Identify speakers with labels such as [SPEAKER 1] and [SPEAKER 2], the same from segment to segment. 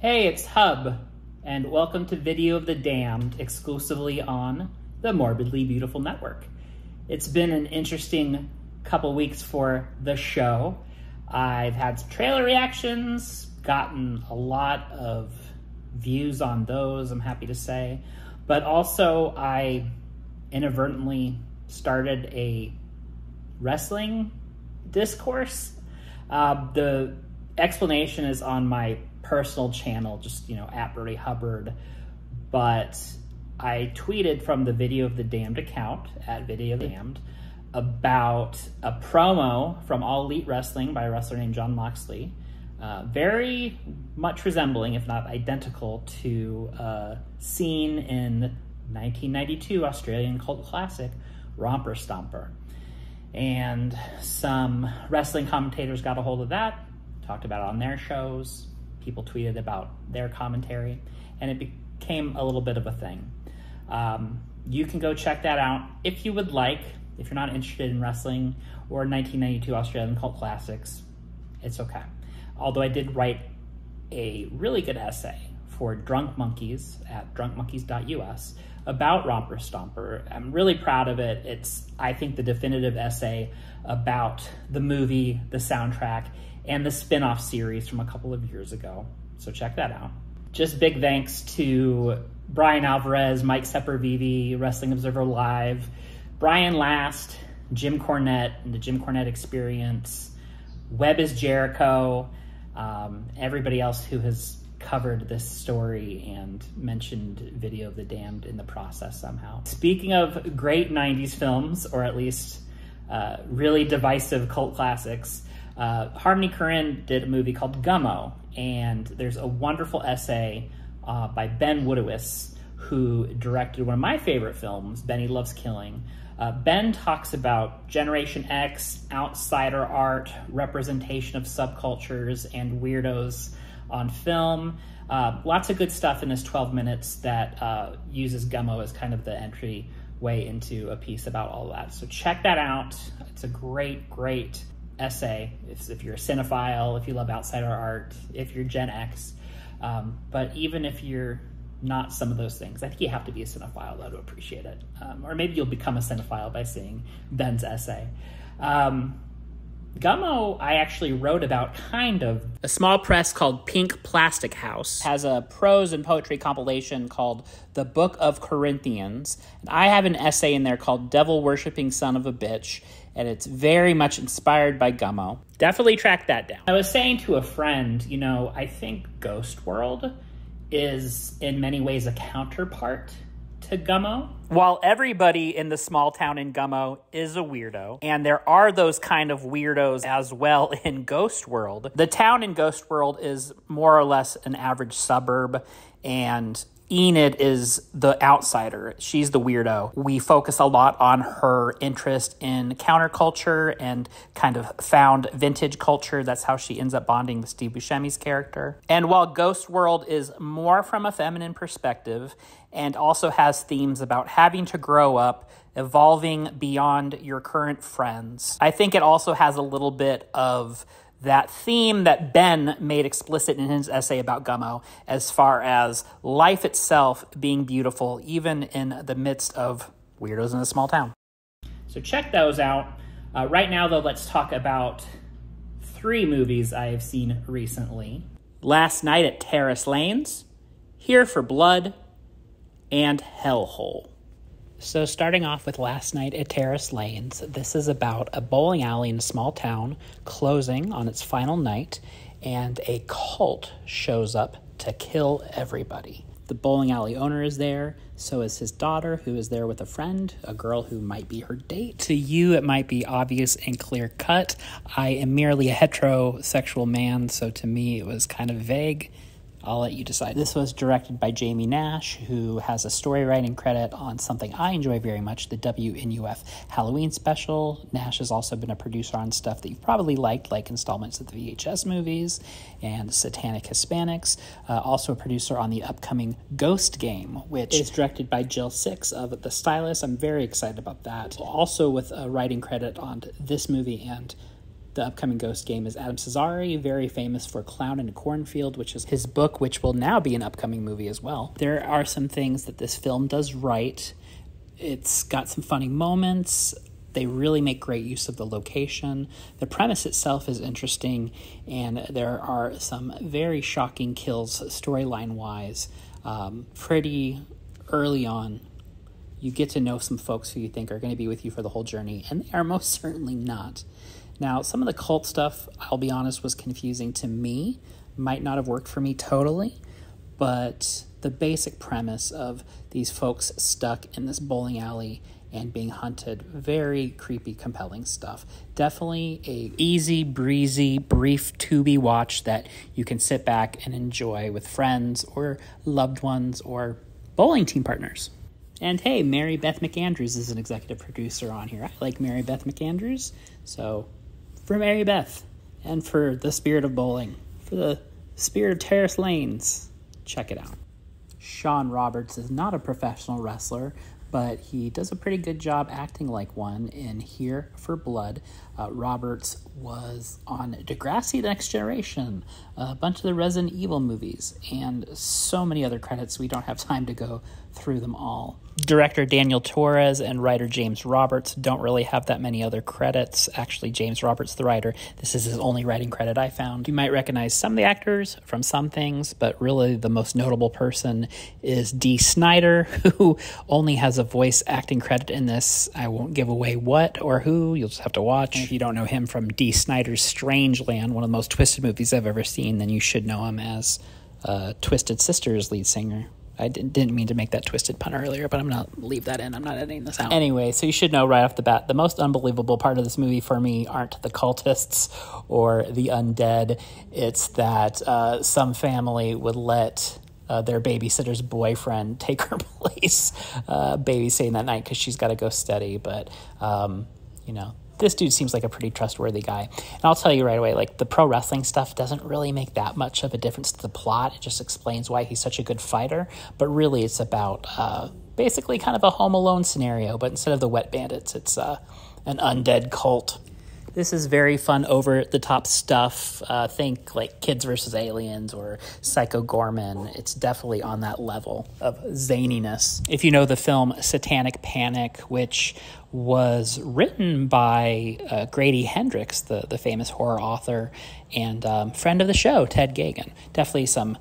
[SPEAKER 1] Hey, it's Hub, and welcome to Video of the Damned exclusively on the Morbidly Beautiful Network. It's been an interesting couple weeks for the show. I've had some trailer reactions, gotten a lot of views on those, I'm happy to say. But also, I inadvertently started a wrestling discourse. Uh, the explanation is on my personal channel, just you know, at Brody Hubbard. But I tweeted from the Video of the Damned account at Video Damned about a promo from All Elite Wrestling by a wrestler named Jon Moxley. Uh, very much resembling, if not identical, to a scene in 1992 Australian cult classic Romper Stomper. And some wrestling commentators got a hold of that, talked about it on their shows, people tweeted about their commentary, and it became a little bit of a thing. Um, you can go check that out if you would like. If you're not interested in wrestling or 1992 Australian cult classics, it's okay. Although I did write a really good essay for Drunk Monkeys at drunkmonkeys.us about Romper Stomper. I'm really proud of it. It's, I think, the definitive essay about the movie, the soundtrack, and the spin off series from a couple of years ago. So check that out. Just big thanks to Brian Alvarez, Mike Sempervive, Wrestling Observer Live, Brian Last, Jim Cornette, and the Jim Cornette Experience, Web is Jericho, um, everybody else who has covered this story and mentioned Video of the Damned in the process somehow. Speaking of great 90s films, or at least uh, really divisive cult classics, uh, Harmony Korine did a movie called Gummo, and there's a wonderful essay uh, by Ben Woodiwiss, who directed one of my favorite films, Benny Loves Killing. Uh, ben talks about Generation X, outsider art, representation of subcultures and weirdos on film. Uh, lots of good stuff in this 12 minutes that uh, uses Gummo as kind of the entry way into a piece about all that. So check that out. It's a great, great essay if, if you're a cinephile, if you love outsider art, if you're Gen X. Um, but even if you're not some of those things, I think you have to be a cinephile though to appreciate it. Um, or maybe you'll become a cinephile by seeing Ben's essay. Um, Gummo, I actually wrote about kind of. A small press called Pink Plastic House has a prose and poetry compilation called The Book of Corinthians. And I have an essay in there called Devil Worshipping Son of a Bitch, and it's very much inspired by Gummo. Definitely track that down. I was saying to a friend, you know, I think Ghost World is in many ways a counterpart to Gummo. While everybody in the small town in Gummo is a weirdo, and there are those kind of weirdos as well in Ghost World, the town in Ghost World is more or less an average suburb, and Enid is the outsider. She's the weirdo. We focus a lot on her interest in counterculture and kind of found vintage culture. That's how she ends up bonding with Steve Buscemi's character. And while Ghost World is more from a feminine perspective and also has themes about having to grow up, evolving beyond your current friends, I think it also has a little bit of that theme that Ben made explicit in his essay about Gummo, as far as life itself being beautiful, even in the midst of weirdos in a small town. So check those out. Uh, right now, though, let's talk about three movies I have seen recently Last Night at Terrace Lanes, Here for Blood, and Hellhole. So, starting off with last night at Terrace Lanes, this is about a bowling alley in a small town closing on its final night, and a cult shows up to kill everybody. The bowling alley owner is there, so is his daughter, who is there with a friend, a girl who might be her date. To you, it might be obvious and clear cut. I am merely a heterosexual man, so to me, it was kind of vague. I'll let you decide. This was directed by Jamie Nash, who has a story writing credit on something I enjoy very much, the WNUF Halloween special. Nash has also been a producer on stuff that you've probably liked, like installments of the VHS movies and Satanic Hispanics. Uh, also a producer on the upcoming Ghost Game, which is directed by Jill Six of The Stylist. I'm very excited about that. Also with a writing credit on this movie and the upcoming Ghost game is Adam Cesare, very famous for Clown in a Cornfield, which is his book, which will now be an upcoming movie as well. There are some things that this film does right. It's got some funny moments. They really make great use of the location. The premise itself is interesting, and there are some very shocking kills storyline wise. Um, pretty early on, you get to know some folks who you think are going to be with you for the whole journey, and they are most certainly not. Now, some of the cult stuff, I'll be honest, was confusing to me. Might not have worked for me totally, but the basic premise of these folks stuck in this bowling alley and being hunted very creepy compelling stuff. Definitely a easy breezy brief to be watch that you can sit back and enjoy with friends or loved ones or bowling team partners. And hey mary beth mcandrews is an executive producer on here. I like mary beth mcandrews so for mary beth and for the spirit of bowling for the spirit of terrace lanes check it out Shawn Roberts is not a professional wrestler, but he does a pretty good job acting like one in Here for Blood. Uh, Roberts was on Degrassi The Next Generation, a bunch of the Resident Evil movies, and so many other credits. We don't have time to go through them all. Director Daniel Torres and writer James Roberts don't really have that many other credits. Actually, James Roberts, the writer, this is his only writing credit I found. You might recognize some of the actors from some things, but really the most notable person is Dee Snider, who only has a voice acting credit in this. I won't give away what or who, you'll just have to watch. And if you don't know him from Dee Snider's Strangeland, one of the most twisted movies I've ever seen, then you should know him as uh, Twisted Sister's lead singer. I didn't mean to make that twisted pun earlier, but I'm to leave that in. I'm not editing this out. Anyway, so you should know right off the bat the most unbelievable part of this movie for me aren't the cultists or the undead. It's that uh, some family would let uh, their babysitter's boyfriend take her place uh, babysitting that night because she's got to go study. But, um, you know, this dude seems like a pretty trustworthy guy. And I'll tell you right away, like the pro wrestling stuff doesn't really make that much of a difference to the plot. It just explains why he's such a good fighter. But really, it's about uh, basically kind of a Home Alone scenario. But instead of the wet bandits, it's uh, an undead cult. This is very fun, over the top stuff. Uh, think like Kids versus Aliens or Psycho Goreman. It's definitely on that level of zaniness. If you know the film Satanic Panic, which was written by uh, Grady Hendrix, the, the famous horror author and um, friend of the show, Ted Geoghegan. Definitely some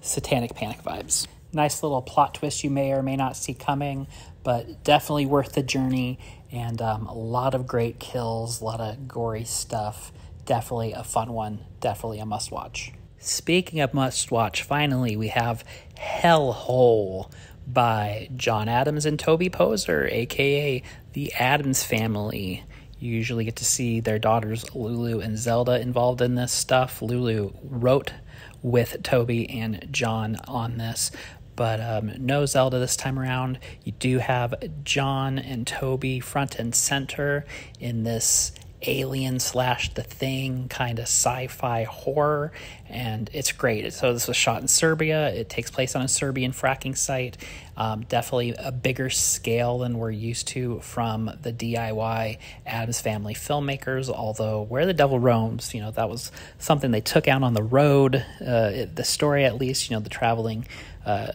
[SPEAKER 1] satanic panic vibes. Nice little plot twist you may or may not see coming, but definitely worth the journey. And um, a lot of great kills, a lot of gory stuff. Definitely a fun one. Definitely a must watch. Speaking of must watch, finally we have Hellhole by John Adams and Toby Poser, aka the Adams family. You usually get to see their daughters Lulu and Zelda involved in this stuff. Lulu wrote with Toby and John on this, but um, no Zelda this time around. You do have John and Toby front and center in this alien slash the thing kind of sci-fi horror and it's great. So this was shot in serbia. It takes place on a serbian fracking site um, definitely a bigger scale than we're used to from the diy adams family filmmakers although where the devil roams you know that was something they took out on the road uh, it, the story at least you know the traveling uh,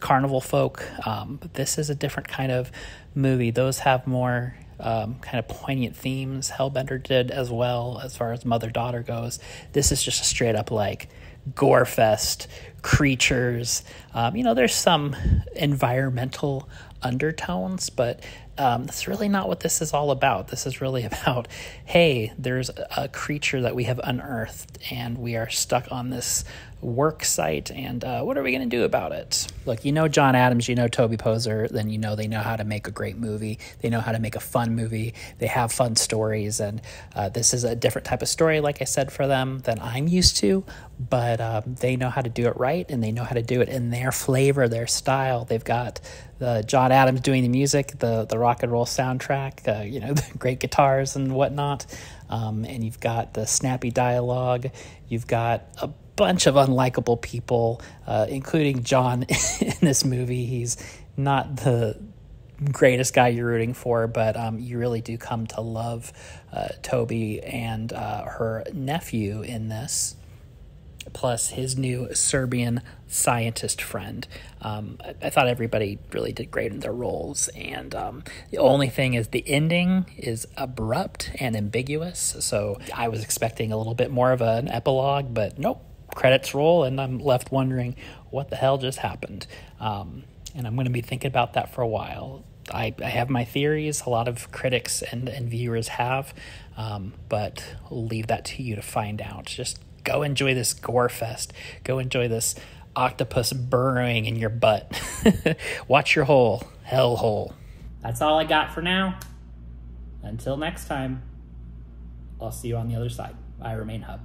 [SPEAKER 1] carnival folk um, but this is a different kind of movie. Those have more um, kind of poignant themes. Hellbender did as well as far as mother daughter goes. This is just a straight up like gore fest, creatures. Um, you know, there's some environmental undertones, but um, that's really not what this is all about. This is really about hey, there's a creature that we have unearthed, and we are stuck on this work site, and uh, what are we going to do about it? Look, you know John Adams, you know Toby Poser, then you know they know how to make a great movie. They know how to make a fun movie. They have fun stories, and uh, this is a different type of story, like I said, for them than I'm used to, but um, they know how to do it right, and they know how to do it in their flavor, their style. They've got the John Adams doing the music, the the rock and roll soundtrack, uh, you know, the great guitars and whatnot. Um, and you've got the snappy dialogue. You've got a bunch of unlikable people, uh, including John in this movie. He's not the greatest guy you're rooting for, but um, you really do come to love uh, Toby and uh, her nephew in this plus his new Serbian scientist friend. Um, I, I, thought everybody really did great in their roles, and um, the only thing is the ending is abrupt and ambiguous. So I was expecting a little bit more of an epilogue, but nope. Credits roll, and I'm left wondering what the hell just happened. Um, and I'm going to be thinking about that for a while. I, I, have my theories. A lot of critics and, and viewers have, um, but leave that to you to find out. Just go enjoy this gore fest. Go enjoy this octopus burrowing in your butt. Watch your hole, hell hole. That's all I got for now. Until next time, I'll see you on the other side. I remain Hub.